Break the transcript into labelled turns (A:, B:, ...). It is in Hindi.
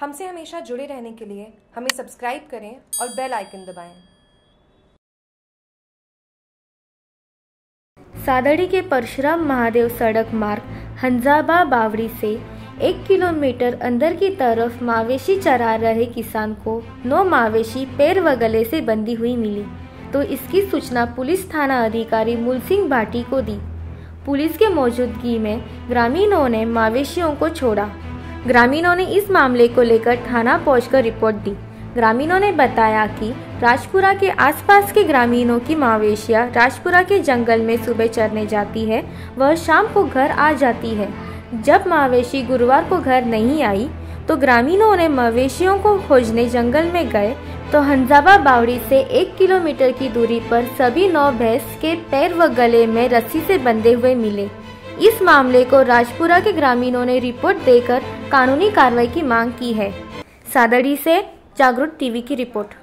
A: हमसे हमेशा जुड़े रहने के लिए हमें सब्सक्राइब करें और बेल आइकन दबाएँ।
B: सादड़ी के परशुराम महादेव सड़क मार्ग, हंजाबा बावड़ी से एक किलोमीटर अंदर की तरफ़ मावेशी चरा रहे किसान को नौ मावेशी पैर व गले से बंधी हुई मिली। तो इसकी सूचना पुलिस थाना अधिकारी मूल सिंह भाटी को दी। पुलिस के मौजूदगी में ग्रामीणों ने मावेशियों को छोड़ा। ग्रामीणों ने इस मामले को लेकर थाना पहुंचकर रिपोर्ट दी। ग्रामीणों ने बताया कि राजपुरा के आसपास के ग्रामीणों की मवेशियाँ राजपुरा के जंगल में सुबह चरने जाती है। वह शाम को घर आ जाती है। जब मवेशी गुरुवार को घर नहीं आई तो ग्रामीणों ने मवेशियों को खोजने जंगल में गए तो हंजाबा बावड़ी से एक किलोमीटर की दूरी पर सभी नौ भैंस के पैर व गले में रस्सी से बंधे हुए मिले। इस मामले को राजपुरा के ग्रामीणों ने रिपोर्ट देकर कानूनी कार्रवाई की मांग की है। सादड़ी से जागरूक टीवी की रिपोर्ट।